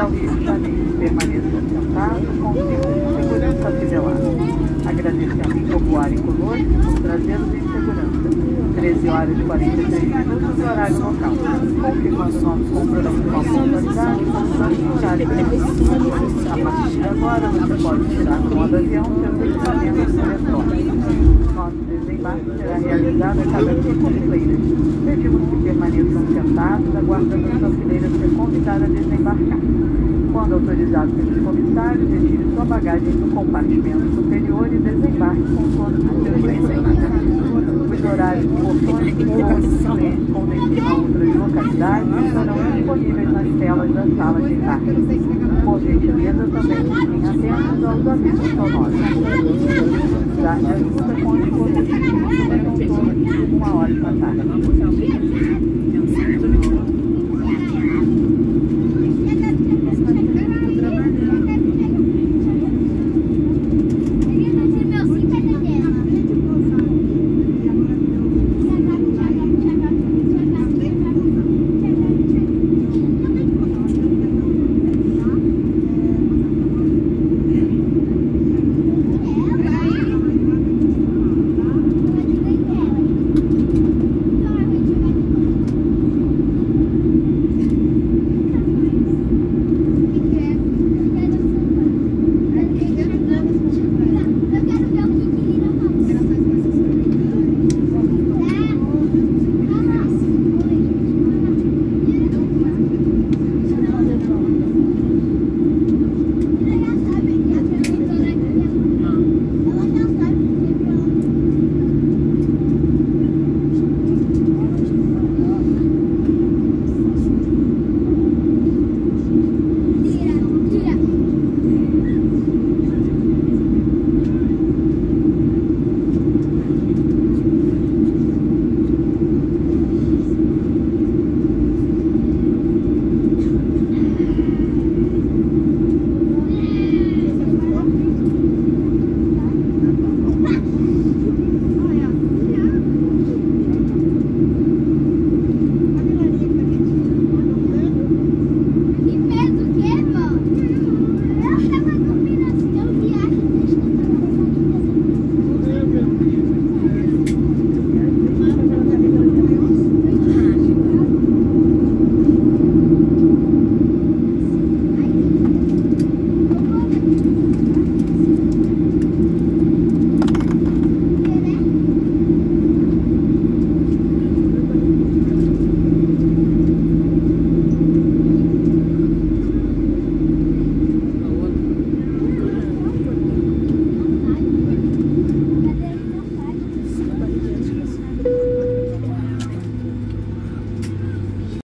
ao Rio de Janeiro. Permaneça sentado com o cinto de segurança afivelado. Agradecemos por voarem conosco por trazê-los em segurança. 13 horas e 43 minutos, horário local. Compromisso com a pontualidade, constante horário previsto. A partir de agora, você pode tirar do modo avião seus equipamentos eletrônicos. Nosso desembarque será realizado a cada cinco fileiras. Pedimos que permaneçam sentados, aguardando a sua fileira ser convidada a desembarcar. Quando autorizado pelos comissários, retire sua bagagem do compartimento superior e desembarque com todos os seus bens. Os horários de portões do voo com destino a outras localidades estarão disponíveis nas telas da sala de embarque. Por gentileza, também fiquem atentos aos avisos sonoros. De ajuda com os dispositivos. Tenham todos uma ótima tarde.